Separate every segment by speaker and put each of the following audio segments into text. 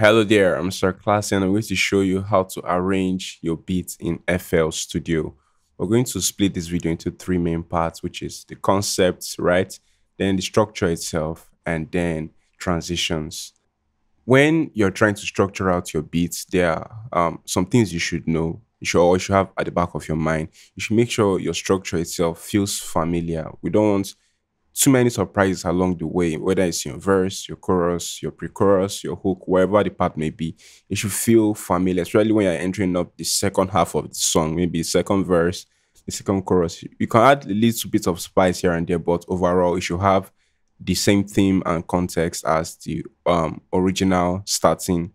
Speaker 1: Hello there, I'm Sir Classy and I'm going to show you how to arrange your beats in FL Studio. We're going to split this video into three main parts, which is the concepts, right? Then the structure itself, and then transitions. When you're trying to structure out your beats, there are um, some things you should know. You should always have at the back of your mind. You should make sure your structure itself feels familiar. We don't want too many surprises along the way, whether it's your verse, your chorus, your pre-chorus, your hook, wherever the part may be. It should feel familiar, especially when you're entering up the second half of the song, maybe the second verse, the second chorus. You can add a little bit of spice here and there, but overall, it should have the same theme and context as the um, original starting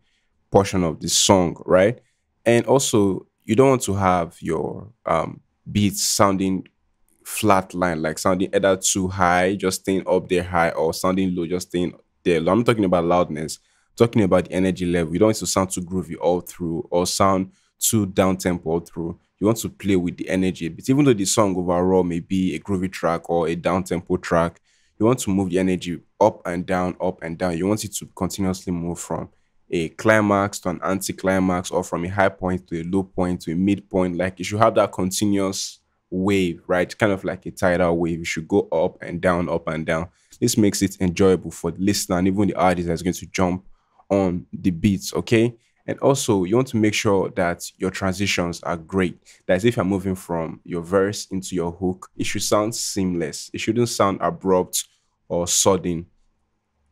Speaker 1: portion of the song, right? And also, you don't want to have your um, beats sounding flat line, like sounding either too high, just staying up there high, or sounding low, just staying there. I'm talking about loudness, I'm talking about the energy level. You don't want to sound too groovy all through or sound too down tempo all through. You want to play with the energy But Even though the song overall may be a groovy track or a down tempo track, you want to move the energy up and down, up and down. You want it to continuously move from a climax to an anti-climax or from a high point to a low point to a midpoint. Like you should have that continuous wave, right? Kind of like a tidal wave. You should go up and down, up and down. This makes it enjoyable for the listener and even the artist that's going to jump on the beats, okay? And also, you want to make sure that your transitions are great. That is, if you're moving from your verse into your hook, it should sound seamless. It shouldn't sound abrupt or sudden.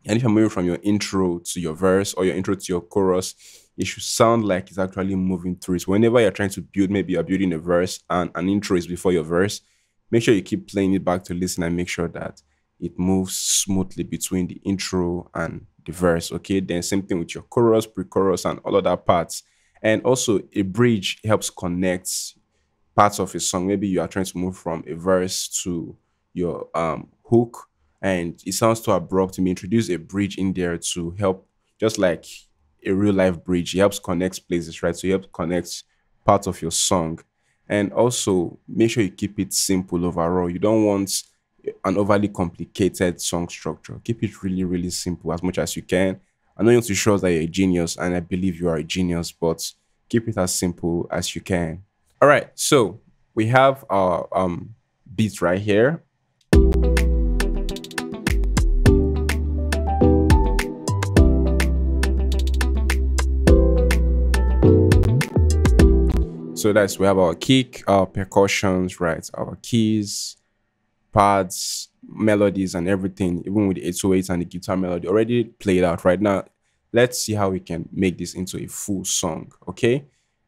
Speaker 1: And if you're moving from your intro to your verse or your intro to your chorus, it should sound like it's actually moving through it. Whenever you're trying to build, maybe you're building a verse and an intro is before your verse, make sure you keep playing it back to listen and make sure that it moves smoothly between the intro and the verse. Okay, then same thing with your chorus, pre-chorus, and all other parts. And also, a bridge helps connect parts of a song. Maybe you are trying to move from a verse to your um, hook, and it sounds too abrupt. You may introduce a bridge in there to help, just like a real life bridge. Helps connect places, right? So you help connect parts of your song. And also make sure you keep it simple overall. You don't want an overly complicated song structure. Keep it really, really simple as much as you can. I know you want to show that you're a genius, and I believe you are a genius, but keep it as simple as you can. All right, so we have our um, beat right here. So that's we have our kick, our percussions, right? Our keys, pads, melodies, and everything, even with the 808 and the guitar melody already played out right now. Let's see how we can make this into a full song, okay?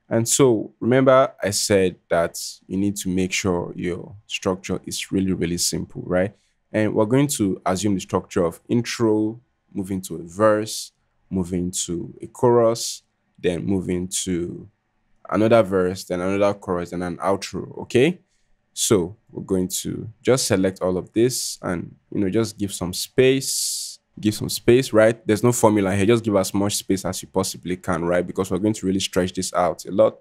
Speaker 1: And so remember, I said that you need to make sure your structure is really, really simple, right? And we're going to assume the structure of intro, moving to a verse, moving to a chorus, then moving to another verse, then another chorus, and an outro, okay? So we're going to just select all of this and, you know, just give some space, give some space, right? There's no formula here. Just give as much space as you possibly can, right? Because we're going to really stretch this out a lot,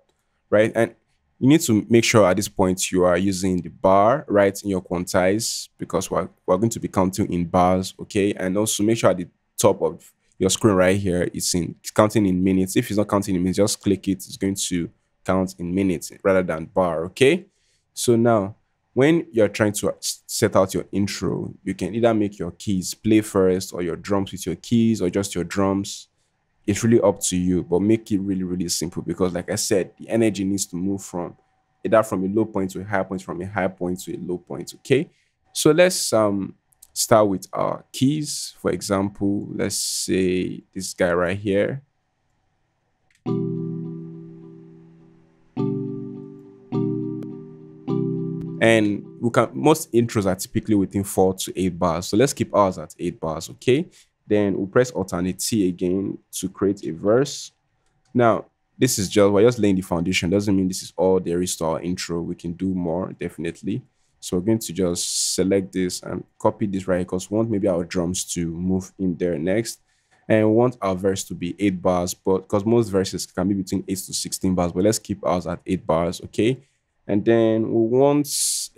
Speaker 1: right? And you need to make sure at this point you are using the bar, right, in your quantize because we're, we're going to be counting in bars, okay? And also make sure at the top of your screen right here, it's in it's counting in minutes. If it's not counting in minutes, just click it. It's going to count in minutes rather than bar, okay? So now, when you're trying to set out your intro, you can either make your keys play first or your drums with your keys or just your drums. It's really up to you, but make it really, really simple because like I said, the energy needs to move from either from a low point to a high point, from a high point to a low point, okay? So let's um start with our keys. For example, let's say this guy right here. And we can most intros are typically within four to eight bars. So let's keep ours at eight bars, okay? Then we'll press alternate T again to create a verse. Now, this is just we're just laying the foundation. Doesn't mean this is all there is to our intro. We can do more, definitely. So we're going to just select this and copy this right because we want maybe our drums to move in there next. And we want our verse to be eight bars, but because most verses can be between eight to 16 bars, but let's keep ours at eight bars, okay? And then we want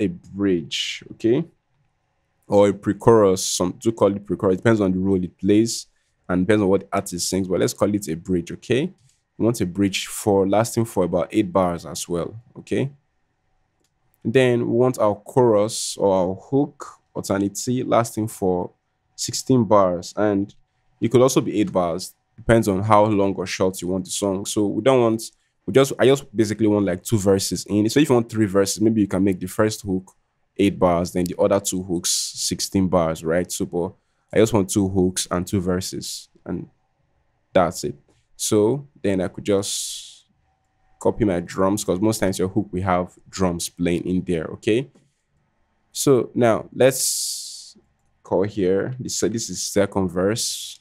Speaker 1: a bridge, okay? Or a pre-chorus, some do call it pre-chorus, depends on the role it plays. and depends on what the artist sings, but let's call it a bridge, okay? We want a bridge for lasting for about eight bars as well, okay? Then we want our chorus or our hook alternately lasting for 16 bars, and it could also be eight bars, depends on how long or short you want the song. So we don't want we just I just basically want like two verses in. So if you want three verses, maybe you can make the first hook eight bars, then the other two hooks 16 bars, right? So but I just want two hooks and two verses, and that's it. So then I could just copy my drums because most times your hook we have drums playing in there, okay? So now let's call here. This, this is second verse.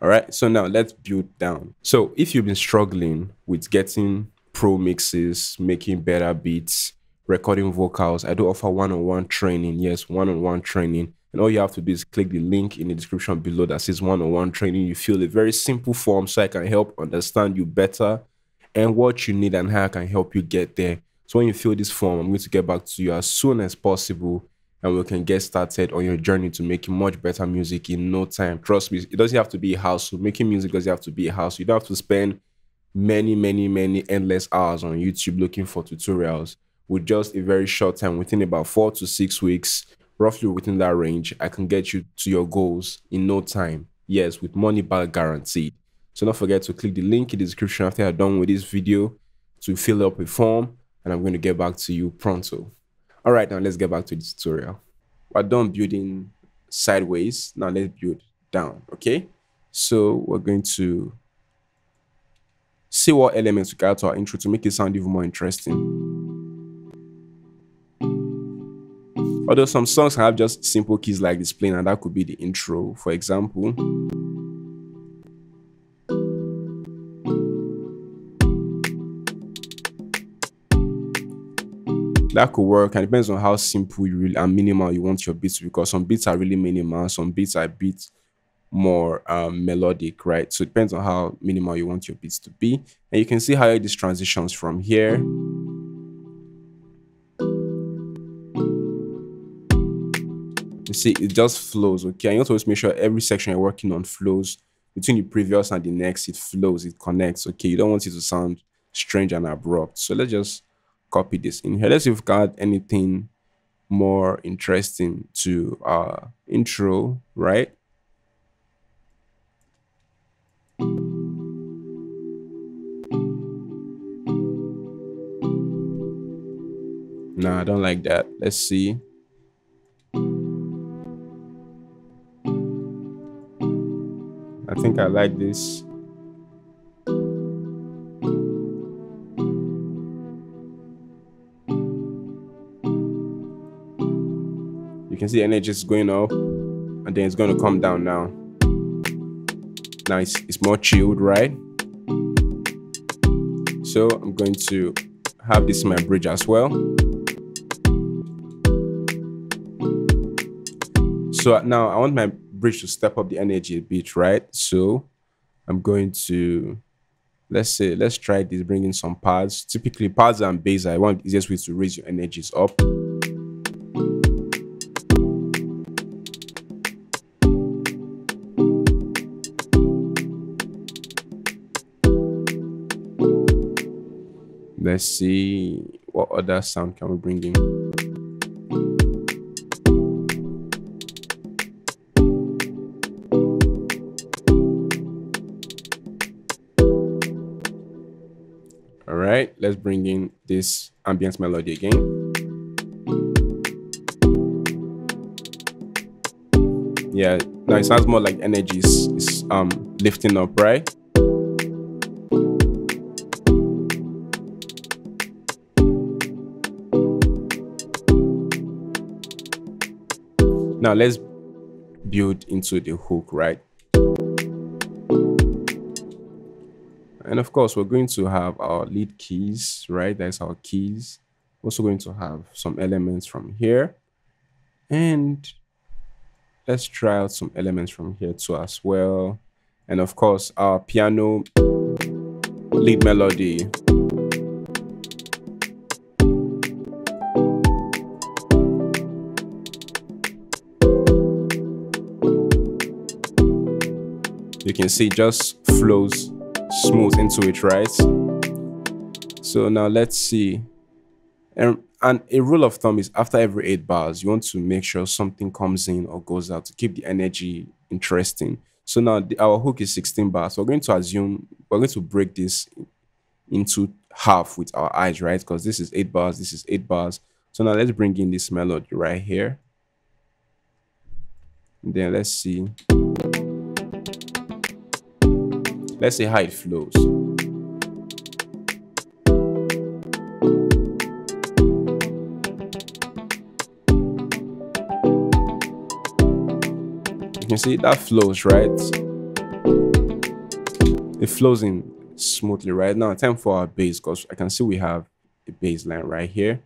Speaker 1: All right, so now let's build down. So if you've been struggling with getting pro mixes, making better beats, recording vocals, I do offer one-on-one training. Yes, one-on-one training. And all you have to do is click the link in the description below that says one-on-one training. You fill a very simple form so I can help understand you better and what you need and how I can help you get there. So when you fill this form, I'm going to get back to you as soon as possible and we can get started on your journey to making much better music in no time. Trust me, it doesn't have to be a house. So making music doesn't have to be a house. You don't have to spend many, many, many endless hours on YouTube looking for tutorials. With just a very short time, within about four to six weeks, roughly within that range, I can get you to your goals in no time. Yes, with money back guaranteed. So don't forget to click the link in the description after you're done with this video to fill up a form and I'm going to get back to you pronto. All right, now let's get back to the tutorial. We're done building sideways. Now let's build down, okay? So we're going to see what elements we got to our intro to make it sound even more interesting. Although some songs have just simple keys like this playing and that could be the intro, for example. that could work and depends on how simple you really and minimal you want your beats because some beats are really minimal some beats are a bit more um, melodic right? So it depends on how minimal you want your beats to be. And you can see how this transitions from here see it just flows okay and you have to always make sure every section you're working on flows between the previous and the next it flows it connects okay you don't want it to sound strange and abrupt so let's just copy this in here. Let's see if we've got anything more interesting to our intro, right? No, I don't like that. Let's see. I think I like this. You can see the energy is going up and then it's going to come down now. Now it's, it's more chilled, right? So I'm going to have this in my bridge as well. So now I want my bridge to step up the energy a bit, right? So I'm going to, let's say, let's try this, bring in some pads. Typically pads and bass I want easiest way to raise your energies up. Let's see what other sound can we bring in. All right, let's bring in this ambience melody again. Yeah, now it sounds more like energy is, is um lifting up, right? Now let's build into the hook, right? And of course, we're going to have our lead keys, right? That's our keys. Also going to have some elements from here. And let's try out some elements from here too as well. And of course, our piano lead melody you can see just flows smooth into it, right? So now let's see. And, and a rule of thumb is after every eight bars, you want to make sure something comes in or goes out to keep the energy interesting. So now the, our hook is 16 bars. So we're going to assume we're going to break this into half with our eyes, right? Because this is eight bars, this is eight bars. So now let's bring in this melody right here. And then let's see. Let's see how it flows. You can see that flows, right? It flows in smoothly right now. Time for our bass because I can see we have a bass line right here.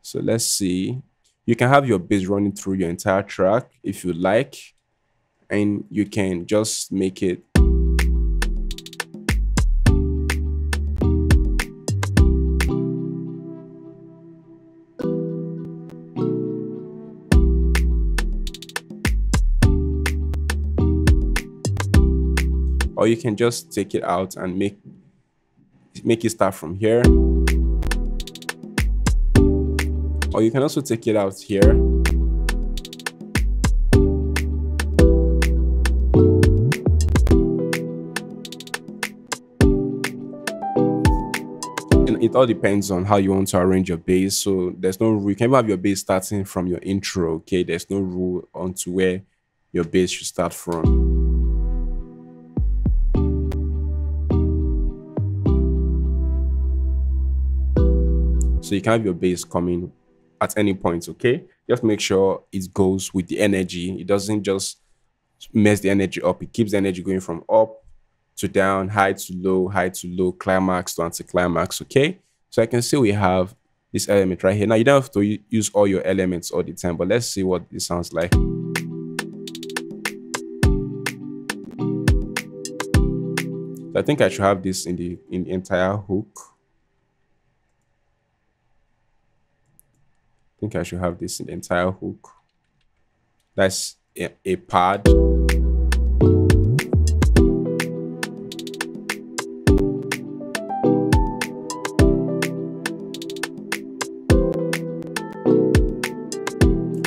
Speaker 1: So let's see. You can have your bass running through your entire track if you like, and you can just make it you can just take it out and make make it start from here. Or you can also take it out here. And it all depends on how you want to arrange your bass so there's no rule you can have your bass starting from your intro okay? There's no rule onto where your bass should start from So you can have your bass coming at any point, okay? Just make sure it goes with the energy. It doesn't just mess the energy up. It keeps the energy going from up to down, high to low, high to low, climax to anticlimax, okay? So I can see we have this element right here. Now you don't have to use all your elements all the time, but let's see what this sounds like. I think I should have this in the in the entire hook. Think I should have this in the entire hook. That's a, a pad.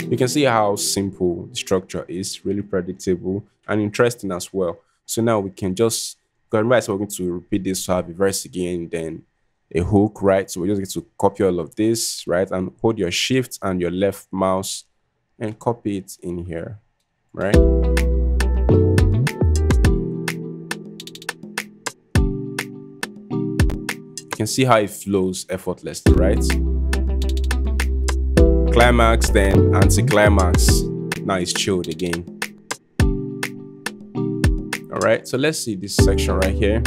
Speaker 1: You can see how simple the structure is, really predictable and interesting as well. So now we can just go and write, so we're going to repeat this to have a verse again, then a hook, right? So we just get to copy all of this, right? And hold your shift and your left mouse and copy it in here, right? You can see how it flows effortlessly, right? Climax, then anticlimax. Now it's chilled again. All right, so let's see this section right here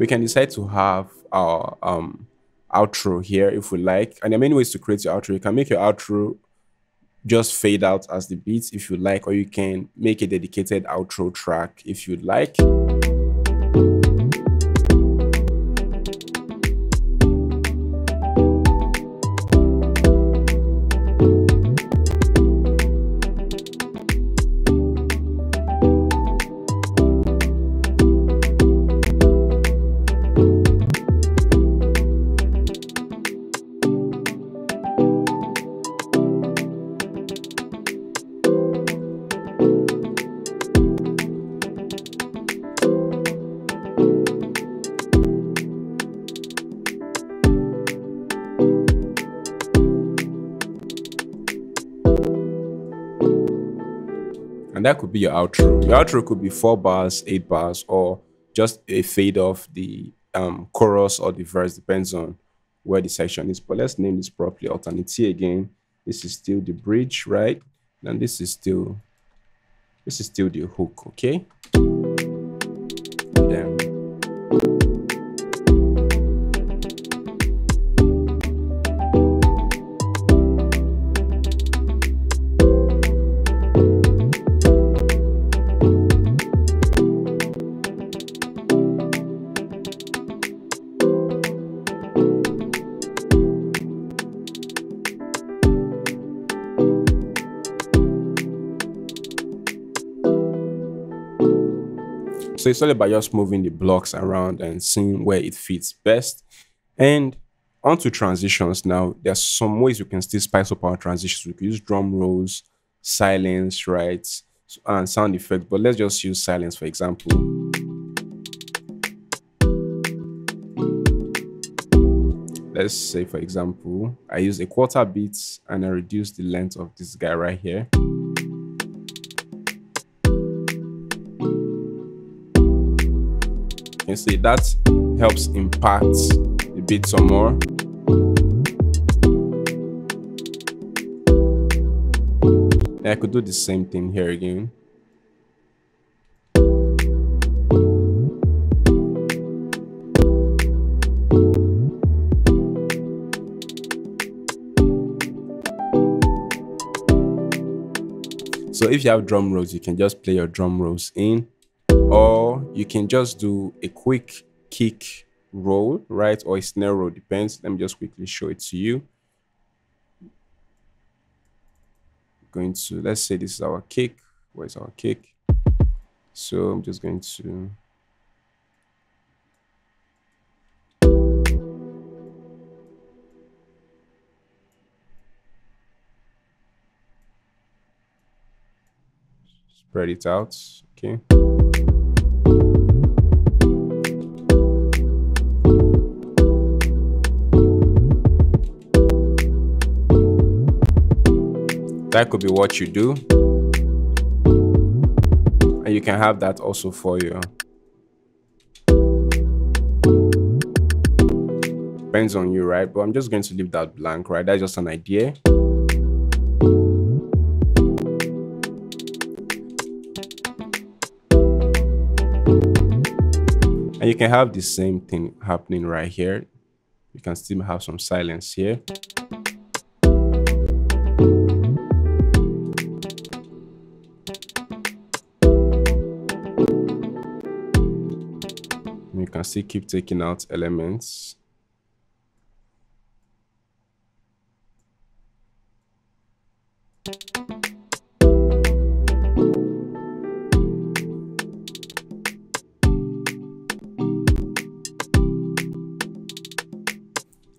Speaker 1: we can decide to have our um, outro here if we like. And there are many ways to create your outro. You can make your outro just fade out as the beats if you like, or you can make a dedicated outro track if you'd like. That could be your outro. Your outro could be four bars, eight bars, or just a fade off the um, chorus or the verse, depends on where the section is. But let's name this properly. Alternity again. This is still the bridge, right? And this is still this is still the hook, okay? It's all about just moving the blocks around and seeing where it fits best. And onto transitions now, there's some ways you can still spice up our transitions. We could use drum rolls, silence, right? And sound effects, but let's just use silence for example. Let's say, for example, I use a quarter beat and I reduce the length of this guy right here. Can see that helps impact the beat some more. I could do the same thing here again. So if you have drum rolls, you can just play your drum rolls in, or you can just do a quick kick roll, right? Or a snare roll, depends. Let me just quickly show it to you. Going to, let's say this is our kick. Where's our kick? So I'm just going to spread it out. Okay. That could be what you do. And you can have that also for you. Depends on you, right? But I'm just going to leave that blank, right? That's just an idea. And you can have the same thing happening right here. You can still have some silence here. Can still keep taking out elements.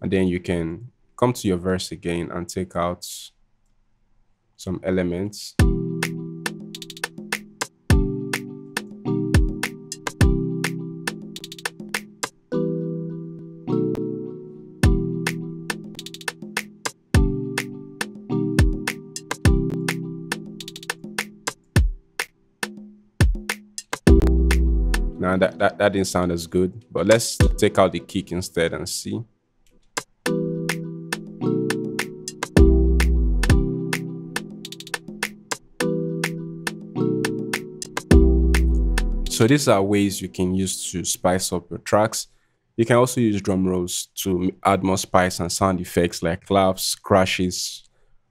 Speaker 1: and then you can come to your verse again and take out some elements. That, that, didn't sound as good, but let's take out the kick instead and see. So these are ways you can use to spice up your tracks. You can also use drum rolls to add more spice and sound effects like claps, crashes,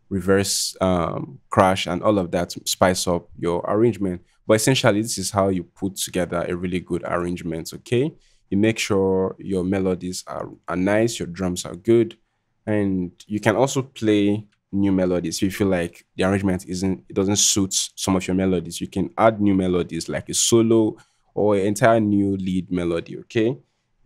Speaker 1: reverse um, crash, and all of that to spice up your arrangement. But essentially, this is how you put together a really good arrangement, okay? You make sure your melodies are, are nice, your drums are good, and you can also play new melodies. If you feel like the arrangement isn't, it doesn't suit some of your melodies, you can add new melodies like a solo or an entire new lead melody. Okay,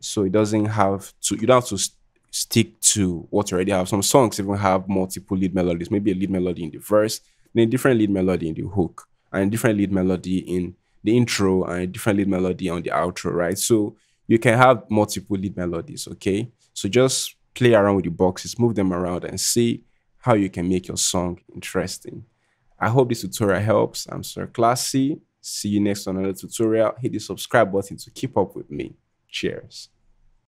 Speaker 1: so it doesn't have to. You don't have to st stick to what you already have. Some songs even have multiple lead melodies. Maybe a lead melody in the verse, then a different lead melody in the hook, and different lead melody in the intro, and different lead melody on the outro. Right. So you can have multiple lead melodies. Okay. So just play around with the boxes, move them around, and see how you can make your song interesting. I hope this tutorial helps. I'm Sir Classy. See you next on another tutorial. Hit the subscribe button to keep up with me. Cheers.